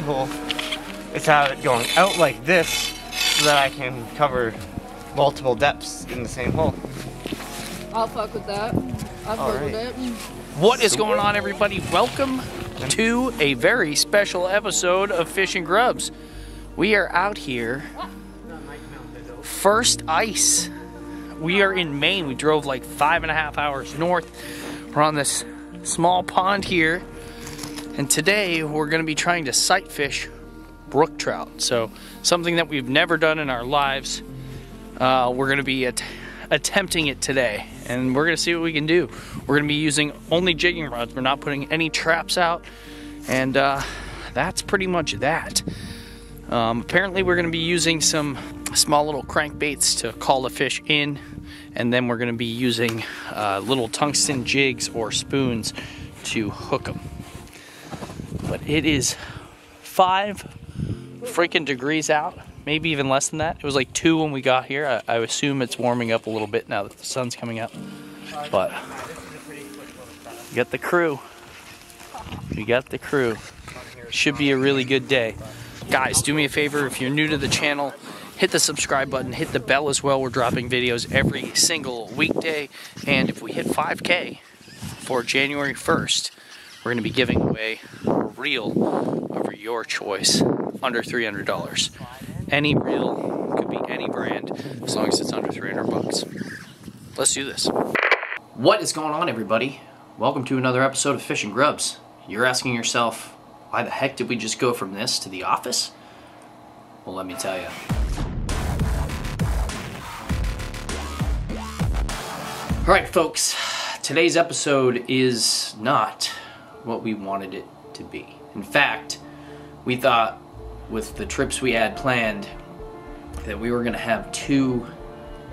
my hole is have it going out like this so that I can cover multiple depths in the same hole. I'll fuck with that. I'll All fuck with it. What is going on, everybody? Welcome to a very special episode of Fishing GrubbZ. We are out here. First ice. We are in Maine. We drove like five and a half hours north. We're on this small pond here. And today we're going to be trying to sight fish brook trout. So, something that we've never done in our lives. Uh, we're going to be at- attempting it today, and we're going to see what we can do. We're going to be using only jigging rods. We're not putting any traps out, and uh, that's pretty much that. Um, apparently, we're going to be using some small little crankbaits to call the fish in, and then we're going to be using uh, little tungsten jigs or spoons to hook them. But it is five freaking degrees out, maybe even less than that. It was like two when we got here. I, I assume it's warming up a little bit now that the sun's coming up. But we got the crew. We got the crew. Should be a really good day. Guys, do me a favor if you're new to the channel, hit the subscribe button, hit the bell as well. We're dropping videos every single weekday. And if we hit 5K for January 1st, we're going to be giving away a reel of your choice under $300. Any reel could be any brand as long as it's under 300 bucks. Let's do this. What is going on, everybody? Welcome to another episode of Fishing GrubbZ. You're asking yourself, why the heck did we just go from this to the office? Well, let me tell you. All right, folks, today's episode is not what we wanted it to be. In fact, we thought with the trips we had planned that we were going to have two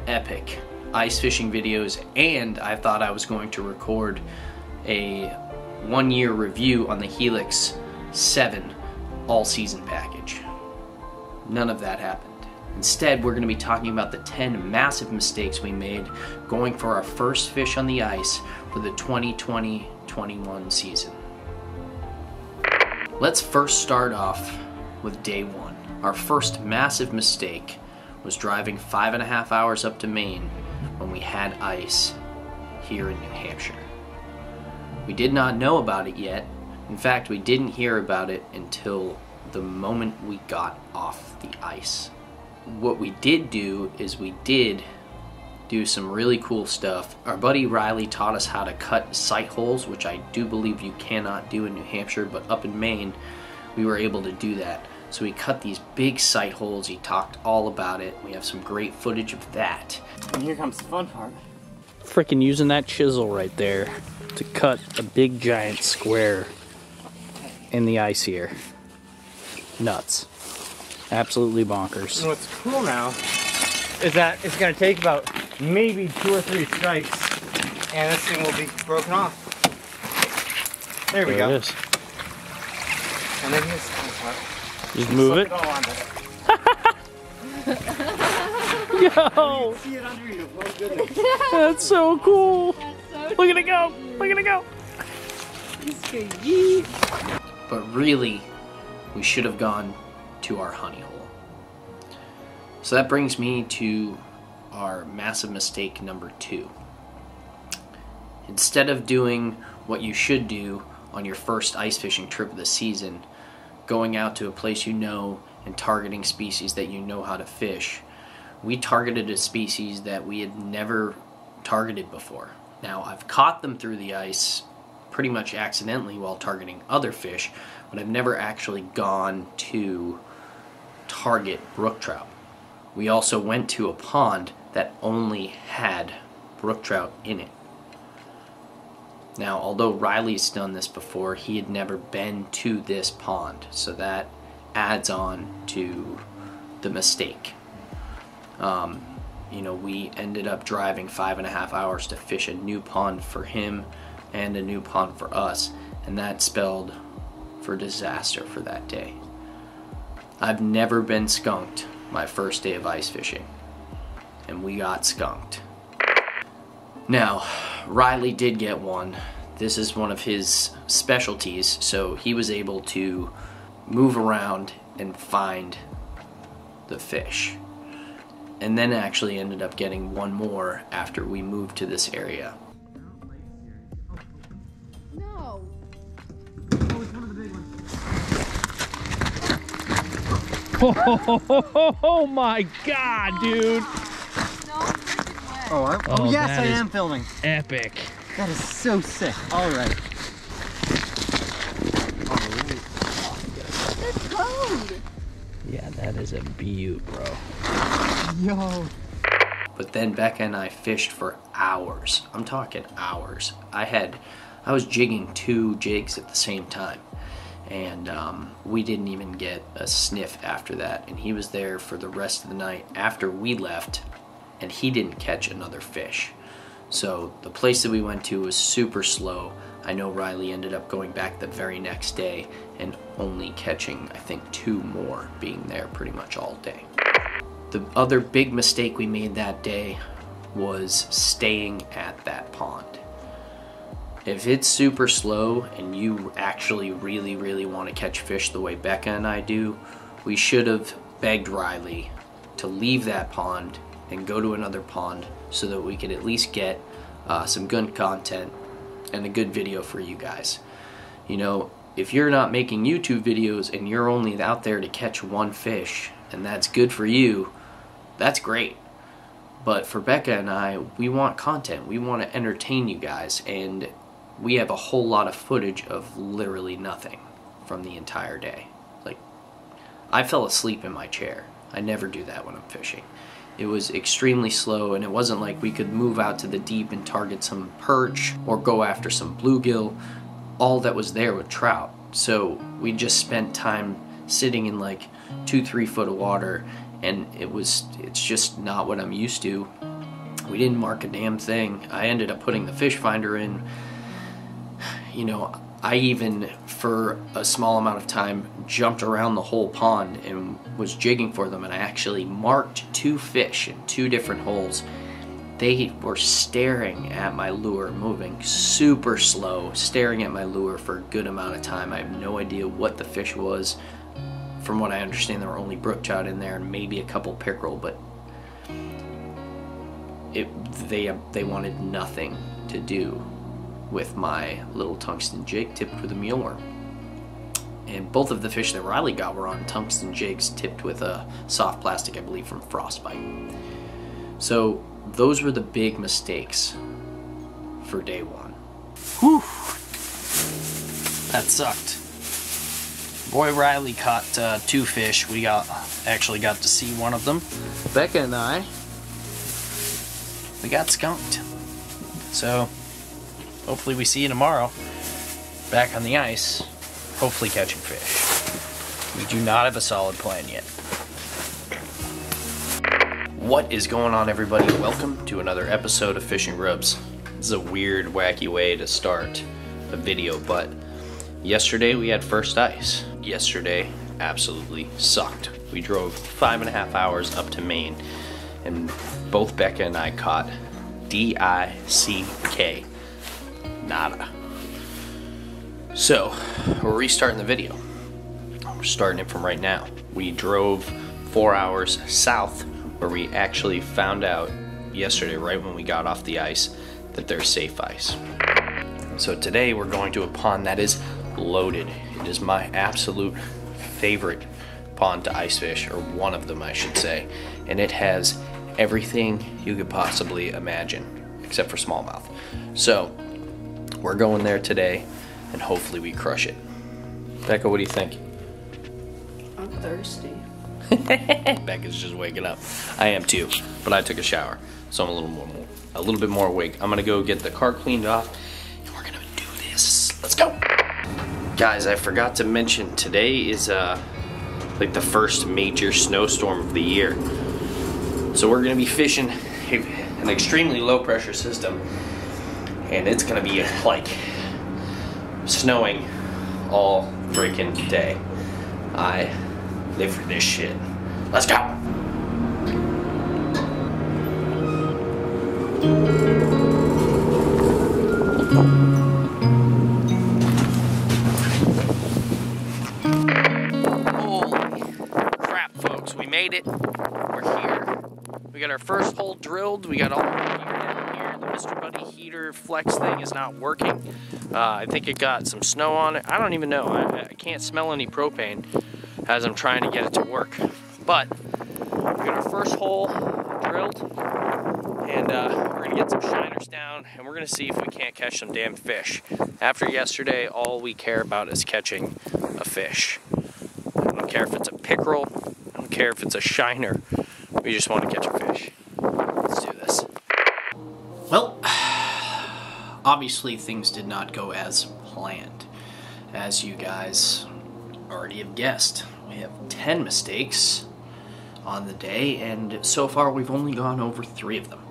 epic ice fishing videos, and I thought I was going to record a one year review on the Helix 7 all season package. None of that happened. Instead, we're going to be talking about the 10 massive mistakes we made going for our first fish on the ice for the 2020 21 season. Let's first start off with day one. Our first massive mistake was driving five and a half hours up to Maine when we had ice here in New Hampshire. We did not know about it yet. In fact, we didn't hear about it until the moment we got off the ice. What we did do is we did do some really cool stuff. Our buddy Riley taught us how to cut sight holes, which I do believe you cannot do in New Hampshire, but up in Maine, we were able to do that. So we cut these big sight holes. He talked all about it. We have some great footage of that. And here comes the fun part. Freaking using that chisel right there to cut a big giant square in the ice here. Nuts. Absolutely bonkers. And what's cool now is that it's gonna take about maybe two or three strikes, and this thing will be broken off. There we There go. it is. And then here's the fun. Just move Slip it. all on there. Yo, See it under you. Oh that's so cool. That's so Look at it go. Look at it go. But really, we should have gone to our honey hole. So that brings me to our massive mistake number two. Instead of doing what you should do on your first ice fishing trip of the season, going out to a place you know and targeting species that you know how to fish, we targeted a species that we had never targeted before. Now, I've caught them through the ice pretty much accidentally while targeting other fish, but I've never actually gone to target brook trout. We also went to a pond that only had brook trout in it. Now, although Riley's done this before, he had never been to this pond, so that adds on to the mistake. Um, you know, we ended up driving five and a half hours to fish a new pond for him and a new pond for us, and that spelled for disaster for that day. I've never been skunked my first day of ice fishing, and we got skunked. Now, Riley did get one. This is one of his specialties, so he was able to move around and find the fish. And then actually ended up getting one more after we moved to this area. No. Oh my god, dude! No, freaking way. Oh, I, oh, Oh, yes, I am filming. Epic. That is so sick. All right. It's code. Yeah, that is a beaut, bro. Yo. But then Becca and I fished for hours. I'm talking hours. I had, I was jigging two jigs at the same time. And um, we didn't even get a sniff after that. And he was there for the rest of the night after we left, and he didn't catch another fish. So the place that we went to was super slow. I know Riley ended up going back the very next day and only catching, I think, two more, being there pretty much all day. The other big mistake we made that day was staying at that pond. If it's super slow and you actually really, really want to catch fish the way Becca and I do, we should have begged Riley to leave that pond and go to another pond so that we could at least get uh, some good content and a good video for you guys. You know, if you're not making YouTube videos and you're only out there to catch one fish and that's good for you, that's great. But for Becca and I, we want content. We want to entertain you guys and we have a whole lot of footage of literally nothing from the entire day. Like I fell asleep in my chair. I never do that when I'm fishing. It was extremely slow, and it wasn't like we could move out to the deep and target some perch or go after some bluegill. All that was there was trout. So we just spent time sitting in like two, three foot of water, and it was, it's just not what I'm used to. We didn't mark a damn thing. I ended up putting the fish finder in you know, I even, for a small amount of time, jumped around the whole pond and was jigging for them, and I actually marked two fish in two different holes. They were staring at my lure, moving super slow, staring at my lure for a good amount of time. I have no idea what the fish was. From what I understand, there were only brook trout in there and maybe a couple pickerel, but it they they wanted nothing to do with my little tungsten jig tipped with a mealworm. And both of the fish that Riley got were on tungsten jigs tipped with a soft plastic, I believe, from Frostbite. So those were the big mistakes for day one. Whew. That sucked. Boy Riley caught uh, two fish. We got actually got to see one of them. Becca and I, we got skunked. So hopefully we see you tomorrow. Back on the ice, hopefully catching fish. We do not have a solid plan yet. What is going on, everybody? Welcome to another episode of Fishing GrubbZ. This is a weird, wacky way to start a video, but yesterday we had first ice. Yesterday absolutely sucked. We drove five and a half hours up to Maine, and both Becca and I caught D I C K. Nada. So, we're restarting the video. We're starting it from right now. We drove four hours south where we actually found out yesterday, right when we got off the ice, that there's safe ice. So today we're going to a pond that is loaded. It is my absolute favorite pond to ice fish, or one of them, I should say. And it has everything you could possibly imagine, except for smallmouth. So we're going there today, and hopefully we crush it. Becca, what do you think? I'm thirsty. Becca's just waking up. I am too, but I took a shower, so I'm a little more, more a little bit more awake. I'm gonna go get the car cleaned off, and we're gonna do this. Let's go. Guys, I forgot to mention today is uh like the first major snowstorm of the year. So we're gonna be fishing an extremely low pressure system, and it's gonna be like snowing all freaking day. I live for this shit. Let's go. Holy crap, folks. We made it. We're here. We got our first hole drilled. We got all the gear down here. The Mr. Heater flex thing is not working. Uh, I think it got some snow on it. I don't even know. I, I can't smell any propane as I'm trying to get it to work. But we got our first hole drilled and uh, we're gonna get some shiners down and we're gonna see if we can't catch some damn fish. After yesterday, all we care about is catching a fish. I don't care if it's a pickerel, I don't care if it's a shiner. We just want to catch a fish. Obviously things did not go as planned. As you guys already have guessed, we have 10 mistakes on the day, and so far we've only gone over three of them.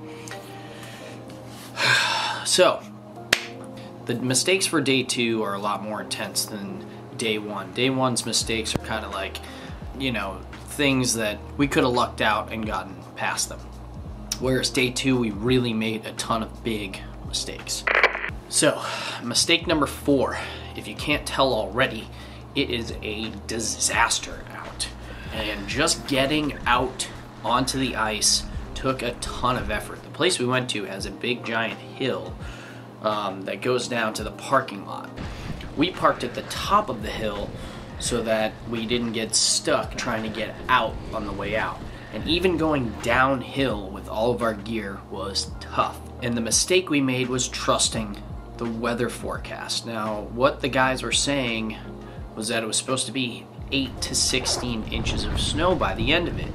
So, the mistakes for day two are a lot more intense than day one. Day one's mistakes are kind of like, you know, things that we could have lucked out and gotten past them. Whereas day two, we really made a ton of big mistakes. So, mistake number four, if you can't tell already, it is a disaster out. And just getting out onto the ice took a ton of effort. The place we went to has a big giant hill um, that goes down to the parking lot. We parked at the top of the hill so that we didn't get stuck trying to get out on the way out. And even going downhill with all of our gear was tough. And the mistake we made was trusting the weather forecast. Now, what the guys were saying was that it was supposed to be 8 to 16 inches of snow by the end of it.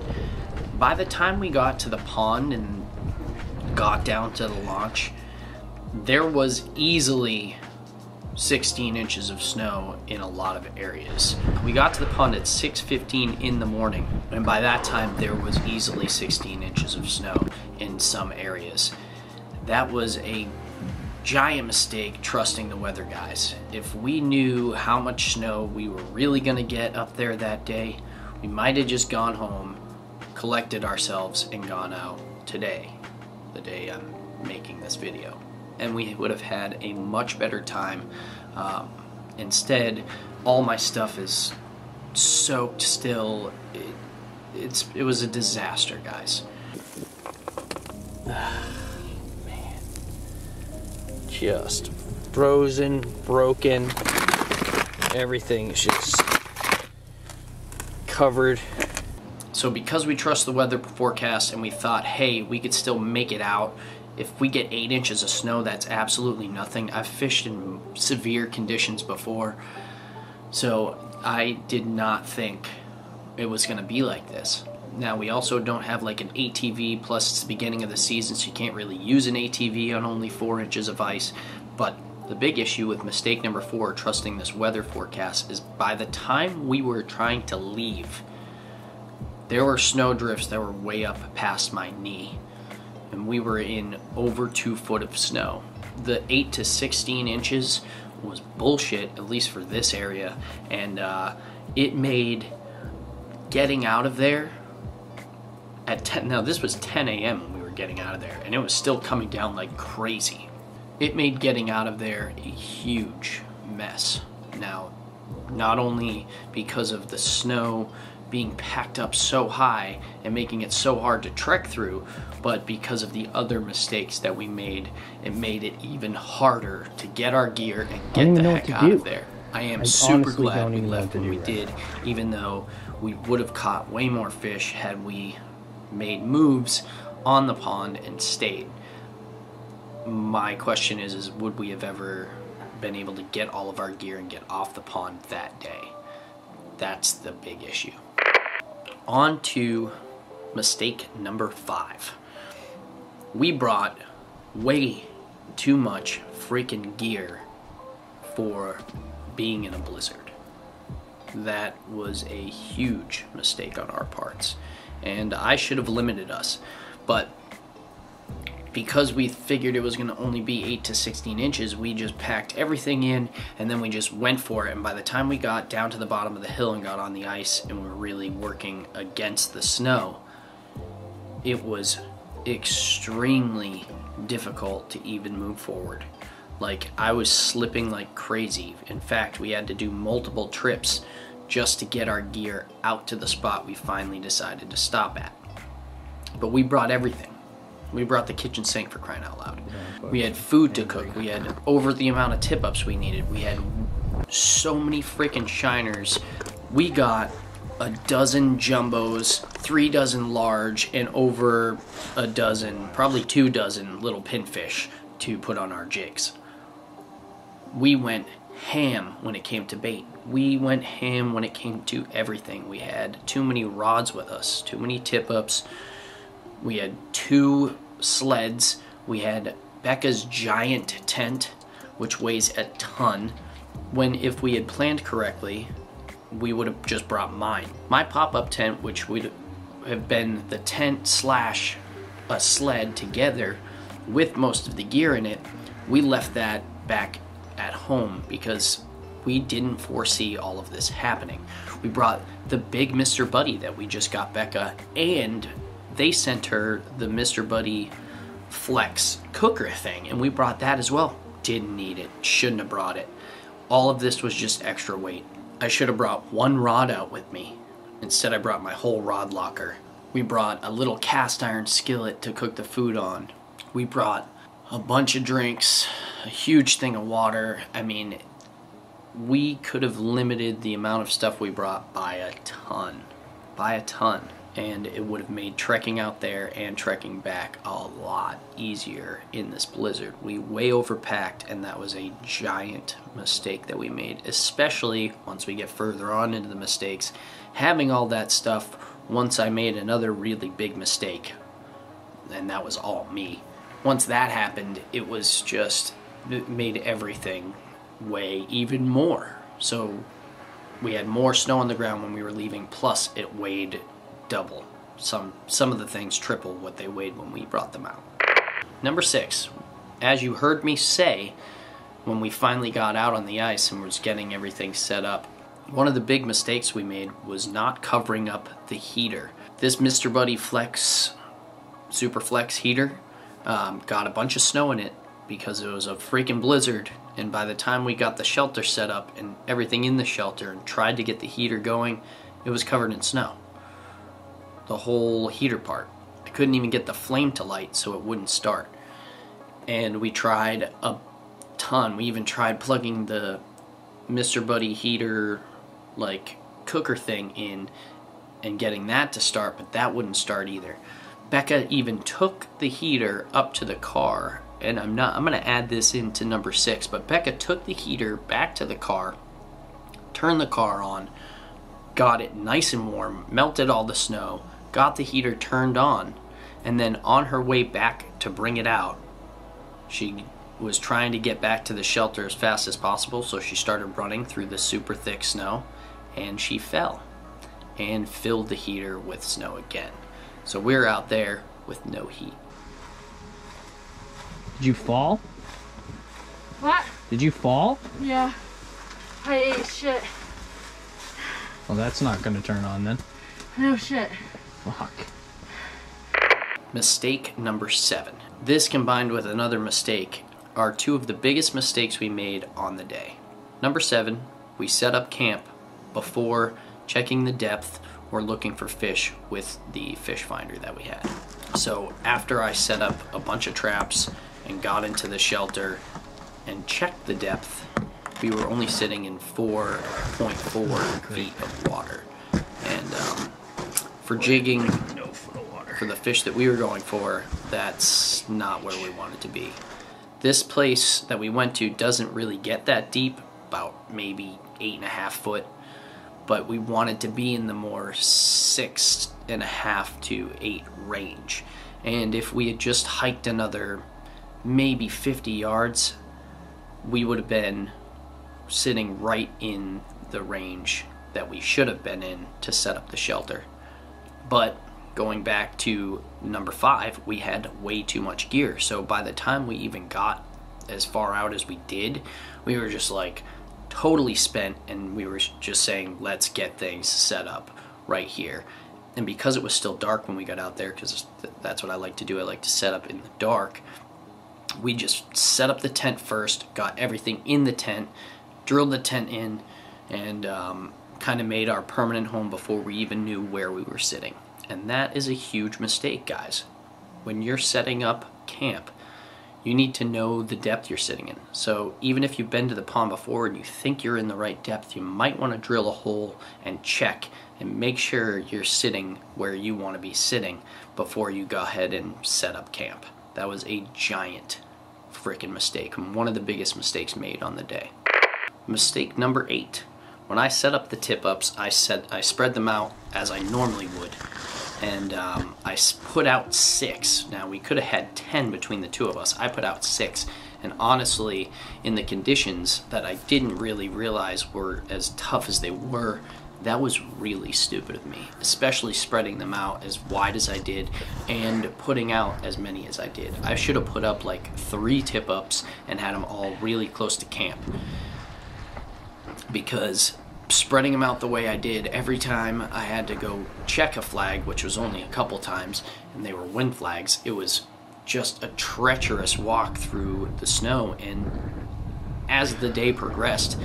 By the time we got to the pond and got down to the launch, there was easily 16 inches of snow in a lot of areas. We got to the pond at 6:15 in the morning, and by that time there was easily 16 inches of snow in some areas. That was a giant mistake trusting the weather guys. If we knew how much snow we were really going to get up there that day, we might have just gone home, collected ourselves and gone out today, the day I'm making this video and we would have had a much better time. Um, instead, all my stuff is soaked still. It, it's it was a disaster, guys. Just frozen, broken. Everything is just covered. So because we trust the weather forecast and we thought, hey, we could still make it out if we get eight inches of snow, that's absolutely nothing. I've fished in severe conditions before, so I did not think it was going to be like this. Now, we also don't have like an ATV, plus it's the beginning of the season, so you can't really use an ATV on only four inches of ice. But the big issue with mistake number four, trusting this weather forecast, is by the time we were trying to leave, there were snow drifts that were way up past my knee and we were in over two foot of snow. The 8 to 16 inches was bullshit, at least for this area, and uh, it made getting out of there at 10. Now, this was 10 a.m. when we were getting out of there, and it was still coming down like crazy. It made getting out of there a huge mess. Now, not only because of the snow being packed up so high and making it so hard to trek through, but because of the other mistakes that we made, it made it even harder to get our gear and get the heck out do. of there. I am I super glad we left when we did, even though we would have caught way more fish had we made moves on the pond and stayed. My question is, is would we have ever been able to get all of our gear and get off the pond that day? That's the big issue on to mistake number five. We brought way too much freaking gear for being in a blizzard. That was a huge mistake on our parts, and I should have limited us. But because we figured it was going to only be 8 to 16 inches, we just packed everything in and then we just went for it. And by the time we got down to the bottom of the hill and got on the ice and we were really working against the snow, it was extremely difficult to even move forward. Like, I was slipping like crazy. In fact, we had to do multiple trips just to get our gear out to the spot we finally decided to stop at. But we brought everything. We brought the kitchen sink for crying out loud. We had food to cook. We had over the amount of tip ups we needed. We had so many freaking shiners. We got a dozen jumbos, three dozen large, and over a dozen, probably two dozen little pinfish to put on our jigs. We went ham when it came to bait. We went ham when it came to everything. We had too many rods with us, too many tip ups. We had two sleds. We had Becca's giant tent, which weighs a ton. When, if we had planned correctly, we would have just brought mine. My pop up tent, which would have been the tent slash a sled together with most of the gear in it, we left that back at home because we didn't foresee all of this happening. We brought the big Mr. Buddy that we just got Becca, and they sent her the Mr. Buddy Flex cooker thing, and we brought that as well. Didn't need it, shouldn't have brought it. All of this was just extra weight. I should have brought one rod out with me. Instead, I brought my whole rod locker. We brought a little cast iron skillet to cook the food on. We brought a bunch of drinks, a huge thing of water. I mean, we could have limited the amount of stuff we brought by a ton. By a ton. And it would have made trekking out there and trekking back a lot easier in this blizzard. We way overpacked, and that was a giant mistake that we made, especially once we get further on into the mistakes. Having all that stuff, once I made another really big mistake, and that was all me. Once that happened, it was just, it made everything weigh even more. So we had more snow on the ground when we were leaving, plus it weighed double. Some some of the things triple what they weighed when we brought them out. Number six, as you heard me say, when we finally got out on the ice and was getting everything set up, one of the big mistakes we made was not covering up the heater. This Mr. Buddy Flex Super Flex heater um, got a bunch of snow in it because it was a freaking blizzard. And by the time we got the shelter set up and everything in the shelter and tried to get the heater going, it was covered in snow the whole heater part. I couldn't even get the flame to light so it wouldn't start. And we tried a ton. We even tried plugging the Mr. Buddy heater like cooker thing in and getting that to start, but that wouldn't start either. Becca even took the heater up to the car, and I'm not I'm going to add this into number 6, but Becca took the heater back to the car, turned the car on, got it nice and warm, melted all the snow, got the heater turned on, and then on her way back to bring it out, she was trying to get back to the shelter as fast as possible, so she started running through the super thick snow, and she fell and filled the heater with snow again. So we're out there with no heat. Did you fall? What? Did you fall? Yeah. I ate shit. Well, that's not going to turn on then. No shit. Fuck. Mistake number seven. This combined with another mistake are two of the biggest mistakes we made on the day. Number seven, we set up camp before checking the depth or looking for fish with the fish finder that we had. So after I set up a bunch of traps and got into the shelter and checked the depth, we were only sitting in 4.4 feet of water. And um, for jigging, for the fish that we were going for, that's not where we wanted to be. This place that we went to doesn't really get that deep, about maybe eight and a half foot, but we wanted to be in the more six and a half to eight range. And if we had just hiked another maybe 50 yards, we would have been sitting right in the range that we should have been in to set up the shelter. But going back to number five, we had way too much gear. So by the time we even got as far out as we did, we were just like totally spent and we were just saying, let's get things set up right here. And because it was still dark when we got out there, because that's what I like to do, I like to set up in the dark. We just set up the tent first, got everything in the tent, drilled the tent in, and um, kind of made our permanent home before we even knew where we were sitting. And that is a huge mistake, guys. When you're setting up camp, you need to know the depth you're sitting in. So even if you've been to the pond before and you think you're in the right depth, you might want to drill a hole and check and make sure you're sitting where you want to be sitting before you go ahead and set up camp. That was a giant freaking mistake, one of the biggest mistakes made on the day. Mistake number eight. When I set up the tip ups, I said I spread them out as I normally would and um, I put out six. Now we could have had ten between the two of us. I put out six, and honestly, in the conditions that I didn't really realize were as tough as they were, that was really stupid of me. Especially spreading them out as wide as I did, and putting out as many as I did. I should have put up like three tip ups and had them all really close to camp because spreading them out the way I did every time I had to go check a flag, which was only a couple times, and they were wind flags, it was just a treacherous walk through the snow. And as the day progressed,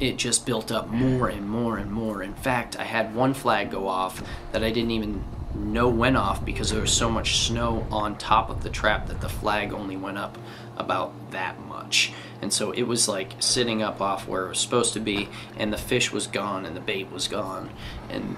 it just built up more and more and more. In fact, I had one flag go off that I didn't even know went off because there was so much snow on top of the trap that the flag only went up about that much. And so it was like sitting up off where it was supposed to be, and the fish was gone and the bait was gone. And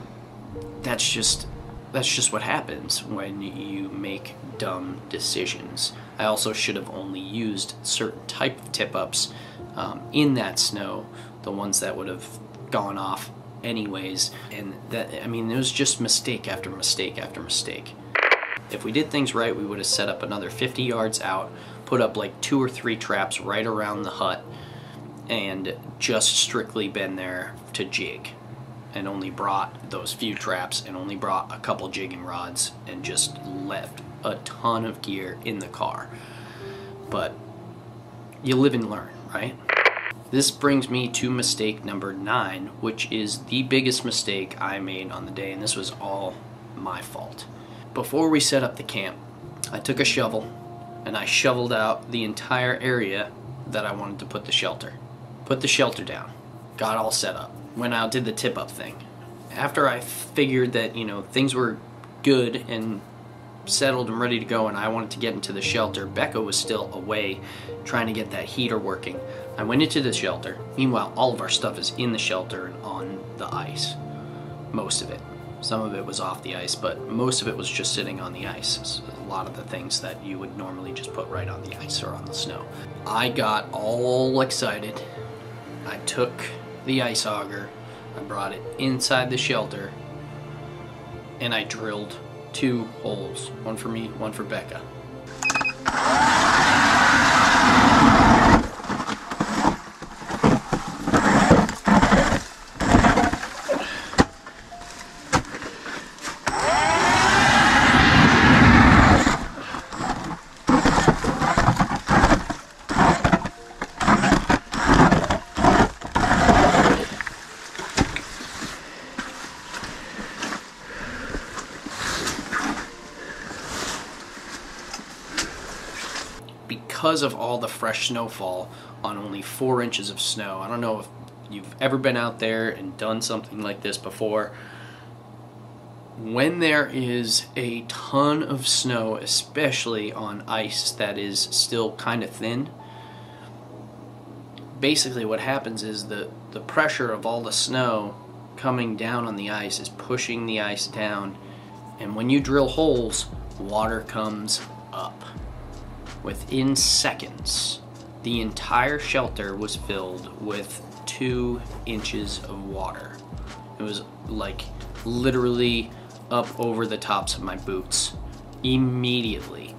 that's just that's just what happens when you make dumb decisions. I also should have only used certain type of tip ups um, in that snow, the ones that would have gone off anyways. And that I mean, it was just mistake after mistake after mistake. If we did things right, we would have set up another 50 yards out, put up like two or three traps right around the hut, and just strictly been there to jig. And only brought those few traps and only brought a couple jigging rods and just left a ton of gear in the car. But you live and learn, right? This brings me to mistake number nine, which is the biggest mistake I made on the day, and this was all my fault. Before we set up the camp, I took a shovel and I shoveled out the entire area that I wanted to put the shelter. Put the shelter down, got all set up, went out, did the tip up thing. After I figured that, you know, things were good and settled and ready to go and I wanted to get into the shelter, Becca was still away trying to get that heater working. I went into the shelter. Meanwhile, all of our stuff is in the shelter and on the ice. Most of it. Some of it was off the ice, but most of it was just sitting on the ice. So a lot of the things that you would normally just put right on the ice or on the snow. I got all excited. I took the ice auger, I brought it inside the shelter, and I drilled two holes one for me, one for Becca. Because of all the fresh snowfall on only four inches of snow. I don't know if you've ever been out there and done something like this before. When there is a ton of snow, especially on ice that is still kind of thin, basically what happens is the, the pressure of all the snow coming down on the ice is pushing the ice down. And when you drill holes, water comes. Within seconds, the entire shelter was filled with two inches of water. It was like literally up over the tops of my boots immediately.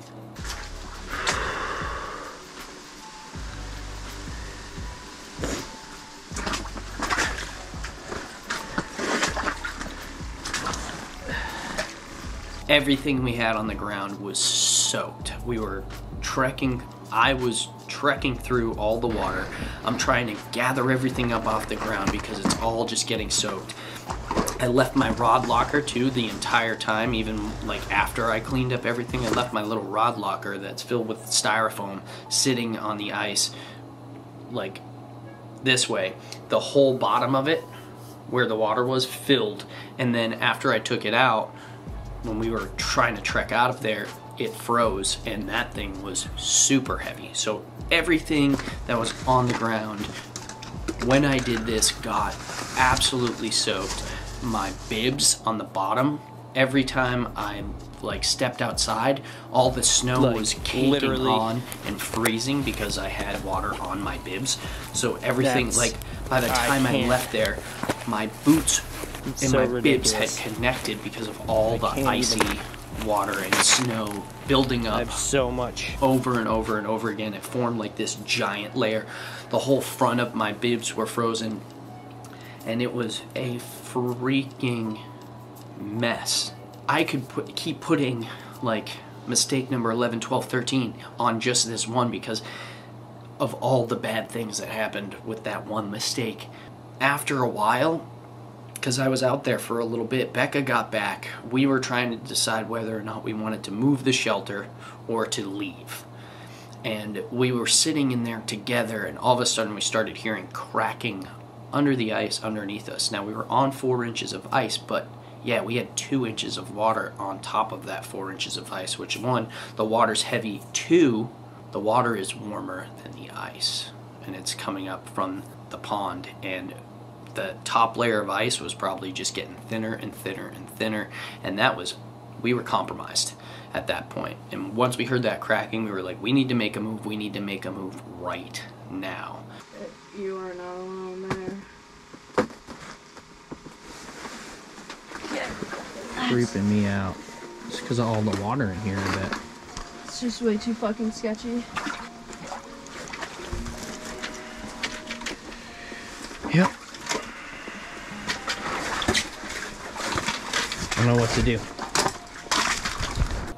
everything we had on the ground was soaked. We were trekking, I was trekking through all the water. I'm trying to gather everything up off the ground because it's all just getting soaked. I left my rod locker too the entire time, even like after I cleaned up everything. I left my little rod locker that's filled with styrofoam sitting on the ice, like this way. The whole bottom of it, where the water was, filled. And then after I took it out, when we were trying to trek out of there, it froze and that thing was super heavy. So everything that was on the ground when I did this got absolutely soaked. My bibs on the bottom, every time I like stepped outside, all the snow Like, was caking literally. on and freezing because I had water on my bibs. So everything That's- like by the time I, can't. left there, my boots and so my bibs had connected because of all I the icy even- water and snow building I up have so much. over and over and over again. It formed like this giant layer. The whole front of my bibs were frozen, and it was a freaking mess. I could put, keep putting like mistake number 11, 12, 13 on just this one because of all the bad things that happened with that one mistake. After a while, because I was out there for a little bit, Becca got back. We were trying to decide whether or not we wanted to move the shelter or to leave. And we were sitting in there together, and all of a sudden we started hearing cracking under the ice underneath us. Now we were on four inches of ice, but yeah, we had two inches of water on top of that four inches of ice, which one, the water's heavy, two, the water is warmer than the ice, and it's coming up from the pond, and the top layer of ice was probably just getting thinner and thinner and thinner, and that was, we were compromised at that point. And once we heard that cracking, we were like, we need to make a move, we need to make a move right now. You are not alone there. Creeping me out. It's because of all the water in here, I bet. It's just way too fucking sketchy. Don't know what to do.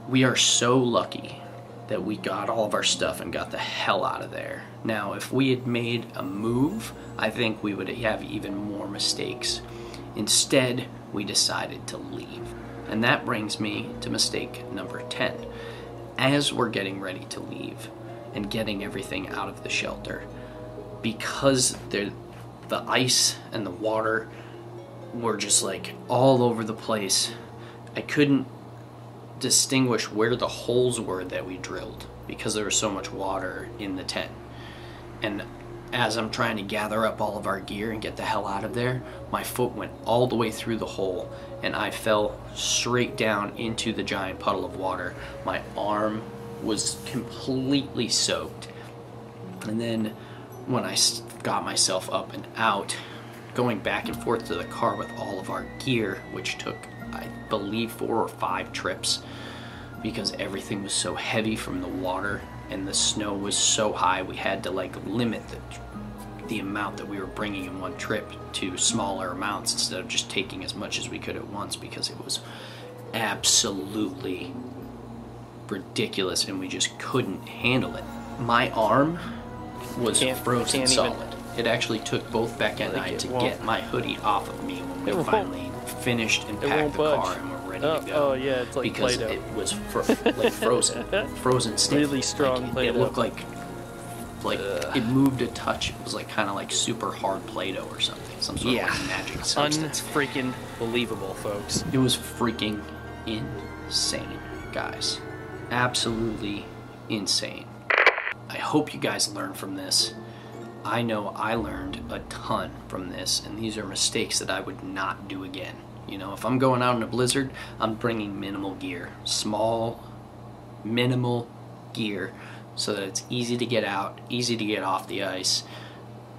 We are so lucky that we got all of our stuff and got the hell out of there. Now, if we had made a move, I think we would have even more mistakes. Instead, we decided to leave. And that brings me to mistake number 10. As we're getting ready to leave and getting everything out of the shelter, because the, the ice and the water were just like all over the place, I couldn't distinguish where the holes were that we drilled because there was so much water in the tent. And as I'm trying to gather up all of our gear and get the hell out of there, my foot went all the way through the hole and I fell straight down into the giant puddle of water. My arm was completely soaked. And then when I got myself up and out, going back and forth to the car with all of our gear, which took, I believe, four or five trips because everything was so heavy from the water and the snow was so high, we had to like limit the, the amount that we were bringing in one trip to smaller amounts instead of just taking as much as we could at once because it was absolutely ridiculous and we just couldn't handle it. My arm was Can't- frozen can't even- solid. It actually took both Becca and Like, I to won't- get my hoodie off of me when we It won't- finally finished and packed the budge. car and were ready Oh, to go. oh, yeah, it's like because Play-Doh. it was like frozen, frozen stiff. Really strong Like, it, it Play-Doh. looked like like it moved a touch. It was like kind of like super hard Play-Doh or something, some sort Yeah. of like magic substance. Unfreaking believable, folks. It was freaking insane, guys. Absolutely insane. I hope you guys learned from this. I know I learned a ton from this, and these are mistakes that I would not do again. You know, if I'm going out in a blizzard, I'm bringing minimal gear, small, minimal gear, so that it's easy to get out, easy to get off the ice,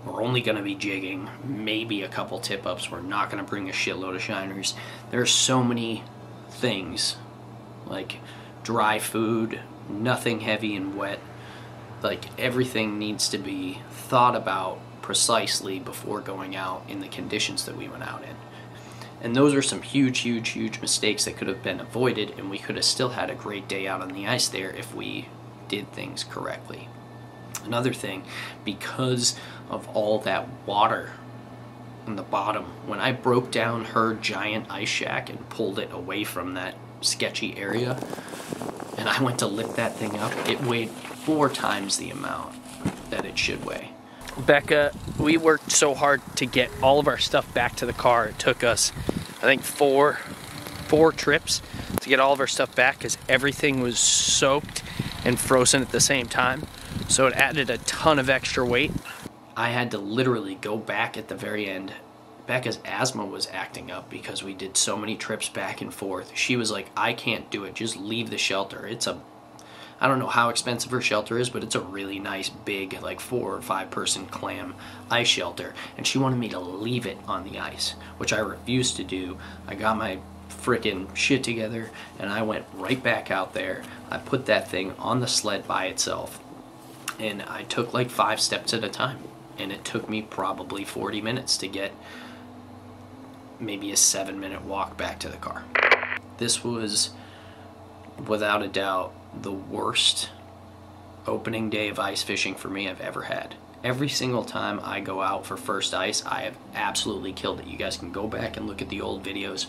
We're only going to be jigging, maybe a couple tip ups. We're not going to bring a shitload of shiners. There's so many things like dry food, nothing heavy and wet. Like everything needs to be thought about precisely before going out in the conditions that we went out in. And those are some huge, huge, huge mistakes that could have been avoided, and we could have still had a great day out on the ice there if we did things correctly. Another thing, because of all that water on the bottom, when I broke down her giant ice shack and pulled it away from that sketchy area, and I went to lift that thing up, it weighed four times the amount that it should weigh. Becca, we worked so hard to get all of our stuff back to the car. It took us, I think, four four trips to get all of our stuff back because everything was soaked and frozen at the same time. So it added a ton of extra weight. I had to literally go back at the very end. Becca's asthma was acting up because we did so many trips back and forth. She was like, I can't do it. Just leave the shelter. It's a I don't know how expensive her shelter is, but it's a really nice, big, like four or five person clam ice shelter. And she wanted me to leave it on the ice, which I refused to do. I got my freaking shit together and I went right back out there. I put that thing on the sled by itself and I took like five steps at a time. And it took me probably 40 minutes to get maybe a seven minute walk back to the car. This was without a doubt the worst opening day of ice fishing for me I've ever had. Every single time I go out for first ice, I have absolutely killed it. You guys can go back and look at the old videos.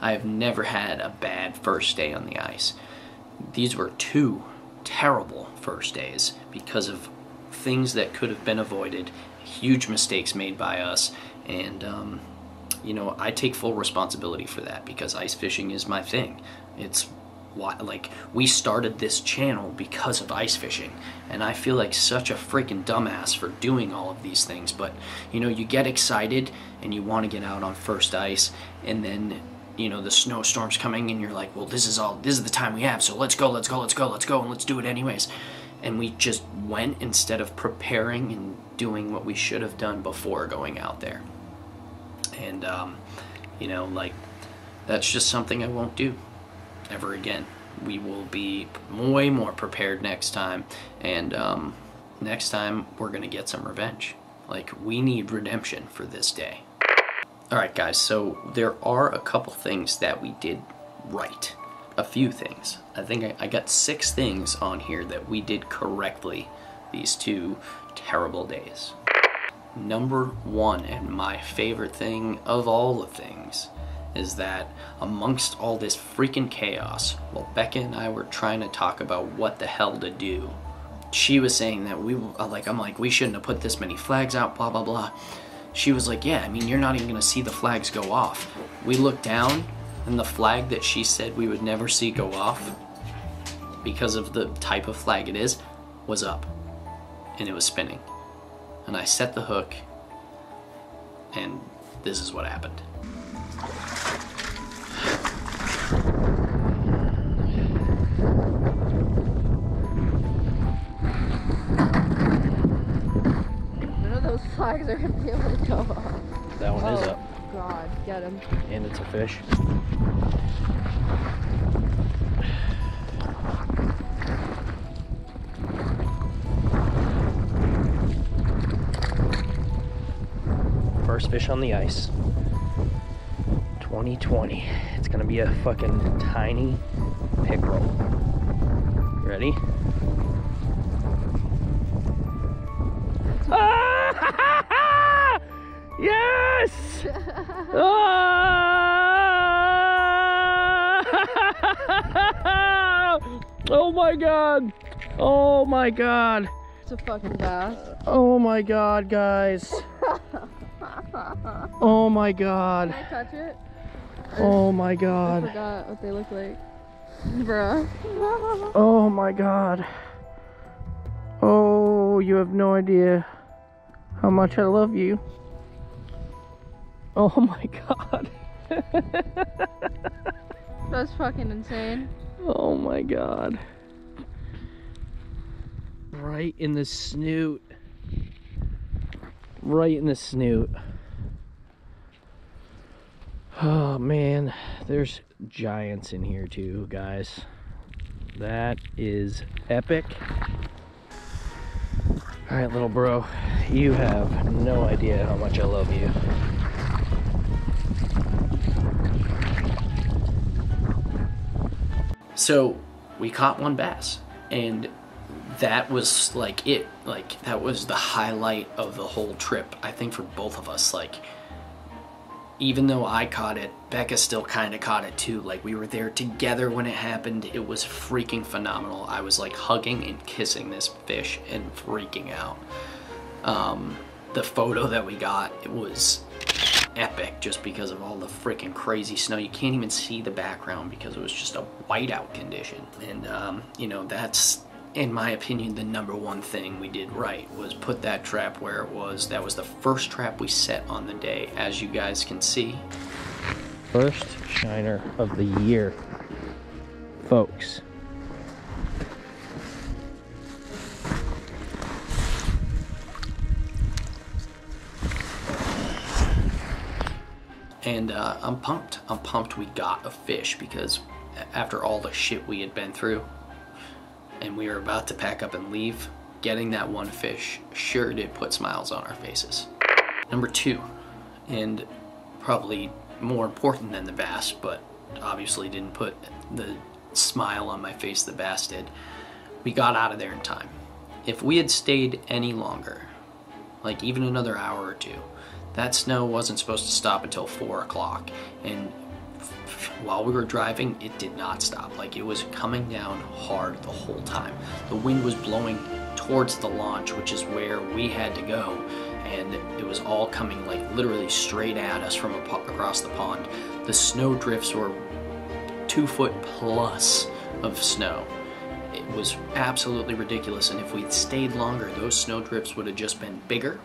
I have never had a bad first day on the ice. These were two terrible first days because of things that could have been avoided, huge mistakes made by us, and um, you know I take full responsibility for that because ice fishing is my thing. It's like we started this channel because of ice fishing. And i feel like such a freaking dumbass for doing all of these things. But you know you get excited and you want to get out on first ice. And then you know the snowstorm's coming and you're like well this is all this is the time we have. So let's go let's go let's go let's go and let's do it anyways. And we just went instead of preparing and doing what we should have done before going out there. And um, you know like that's just something i won't do ever again. We will be way more prepared next time, and um, next time we're gonna get some revenge. Like we need redemption for this day. All right, guys. So there are a couple things that we did right. A few things. I think I, I got six things on here that we did correctly these two terrible days. Number one, and my favorite thing of all the things, is that amongst all this freaking chaos, while Becca and I were trying to talk about what the hell to do, she was saying that we uh, like I'm like we shouldn't have put this many flags out, blah blah blah. She was like, yeah, I mean you're not even gonna see the flags go off. We looked down, and the flag that she said we would never see go off, because of the type of flag it is, was up, and it was spinning. And I set the hook, and this is what happened. Flags are gonna be able to go off. That one is Oh. up, God, get him. and it's a fish. First fish on the ice. 2020. It's gonna be a fucking tiny pickerel. Ready? My god! It's a fucking bass. Oh my god, guys! Oh my god! Can I touch it? Oh my I god! forgot what they look like. Bruh. Oh my god! Oh, you have no idea how much I love you. Oh my god! That's fucking insane. Oh my god. Right in the snoot. right in the snoot. Oh man, there's giants in here too, guys. That is epic. All right, little bro, you have no idea how much I love you. So we caught one bass, and that was like it. Like that was the highlight of the whole trip. I think for both of us. Like even though I caught it, Becca still kind of caught it too. Like we were there together when it happened. It was freaking phenomenal. I was like hugging and kissing this fish and freaking out. Um, the photo that we got, it was epic just because of all the freaking crazy snow. You can't even see the background because it was just a whiteout condition. And, um, you know, that's, in my opinion, the number one thing we did right was put that trap where it was. That was the first trap we set on the day, as you guys can see. First shiner of the year, folks. and uh, I'm pumped. I'm pumped we got a fish because after all the shit we had been through and we were about to pack up and leave, getting that one fish sure did put smiles on our faces. Number two, and probably more important than the bass, but obviously didn't put the smile on my face the bass did, we got out of there in time. If we had stayed any longer, like even another hour or two, that snow wasn't supposed to stop until four o'clock. And while we were driving, it did not stop. Like it was coming down hard the whole time. The wind was blowing towards the launch, which is where we had to go. And it was all coming like literally straight at us from across the pond. The snow drifts were two foot plus of snow. It was absolutely ridiculous. And if we'd stayed longer, those snow drifts would have just been bigger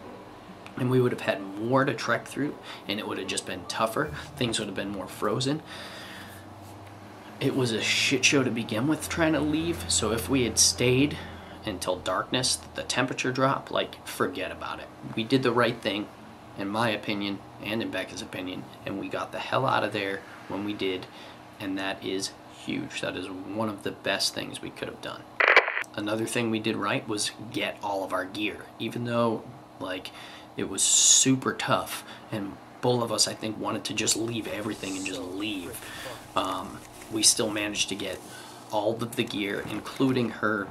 and we would have had more to trek through and it would have just been tougher things would have been more frozen it was a shit show to begin with trying to leave so if we had stayed until darkness the temperature drop like forget about it. We did the right thing in my opinion and in Becca's opinion and we got the hell out of there when we did and that is huge. That is one of the best things we could have done. Another thing we did right was get all of our gear. Even though like it was super tough, and both of us, I think, wanted to just leave everything and just leave. Um, we still managed to get all of the gear, including her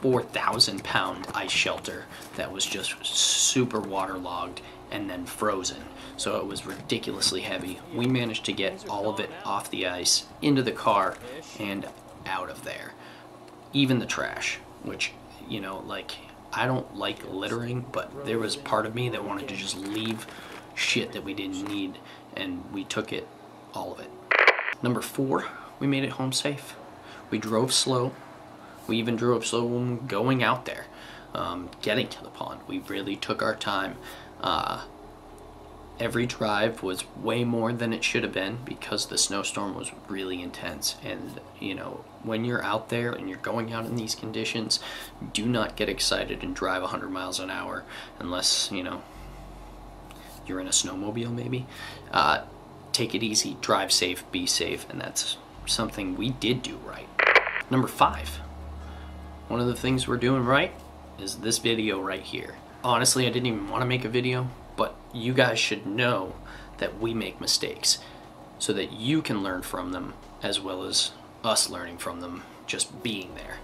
4,000 pound ice shelter that was just super waterlogged and then frozen. So it was ridiculously heavy. We managed to get all of it off the ice, into the car, and out of there. Even the trash, which, you know, like I don't like littering, but there was part of me that wanted to just leave shit that we didn't need, and we took it, all of it. Number four, we made it home safe. We drove slow. We even drove slow going out there, um, getting to the pond. We really took our time. Uh, every drive was way more than it should have been because the snowstorm was really intense and you know when you're out there and you're going out in these conditions do not get excited and drive 100 miles an hour unless you know you're in a snowmobile maybe uh, take it easy drive safe be safe and that's something we did do right. Number five. One of the things we're doing right is this video right here. Honestly I didn't even want to make a video but you guys should know that we make mistakes so that you can learn from them as well as us learning from them just being there.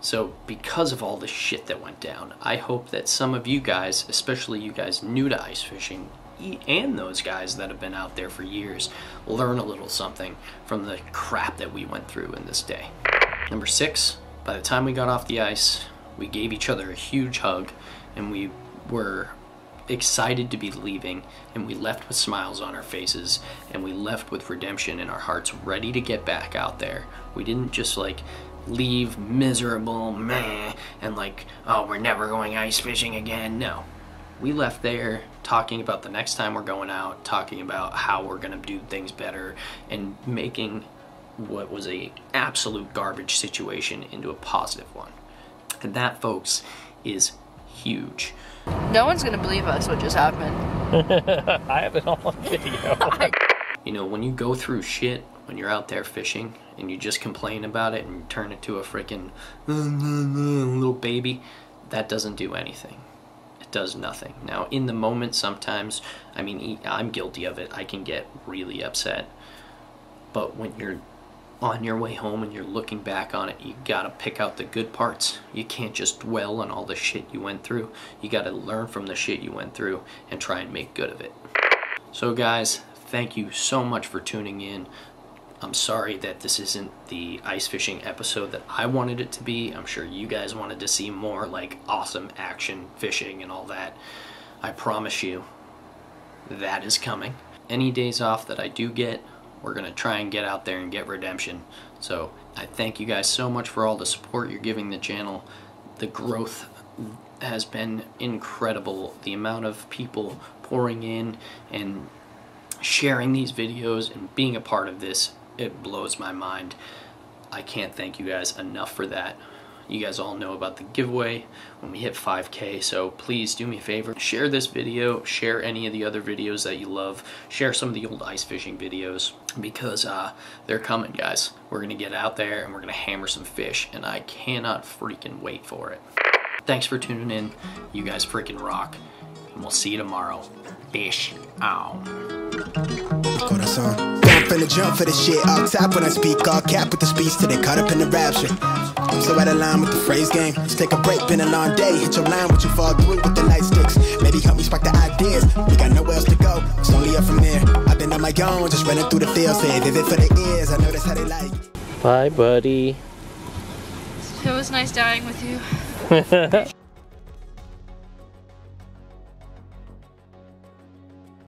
So because of all the shit that went down, I hope that some of you guys, especially you guys new to ice fishing, and those guys that have been out there for years, learn a little something from the crap that we went through in this day. Number six, by the time we got off the ice, we gave each other a huge hug and we were excited to be leaving and we left with smiles on our faces and we left with redemption in our hearts ready to get back out there. We didn't just like leave miserable meh and like oh we're never going ice fishing again. No. We left there talking about the next time we're going out talking about how we're going to do things better and making what was a absolute garbage situation into a positive one and that folks is huge. No one's gonna believe us what just happened. I have it all on video. You know, when you go through shit when you're out there fishing and you just complain about it and turn it to a freaking little baby, that doesn't do anything. Does nothing. Now, in the moment, sometimes, I mean, I'm guilty of it. I can get really upset. But when you're on your way home and you're looking back on it, you gotta pick out the good parts. You can't just dwell on all the shit you went through. You gotta learn from the shit you went through and try and make good of it. So, guys, thank you so much for tuning in. I'm sorry that this isn't the ice fishing episode that I wanted it to be. I'm sure you guys wanted to see more like awesome action fishing and all that. I promise you, that is coming. Any days off that I do get, we're going to try and get out there and get redemption. So I thank you guys so much for all the support you're giving the channel. The growth has been incredible. The amount of people pouring in and sharing these videos and being a part of this, it blows my mind. I can't thank you guys enough for that. You guys all know about the giveaway when we hit 5k, so please do me a favor. Share this video, share any of the other videos that you love, share some of the old ice fishing videos because uh, they're coming, guys. We're gonna get out there and we're gonna hammer some fish, and I cannot freaking wait for it. Thanks for tuning in. You guys freaking rock, and we'll see you tomorrow. Fish out. Corazon. I'm finna jump for the shit all top when I speak all cap with the speech till they caught up in the rapture. I'm so out of line with the phrase game. Let's take a break, been a long day. Hit your line, what you fall through with the light sticks. Maybe help me spark the ideas. We got nowhere else to go. It's only up from there. I've been on my own, just running through the field. Say vivid for the ears. I know that's how they like. Bye, buddy. It was nice dying with you.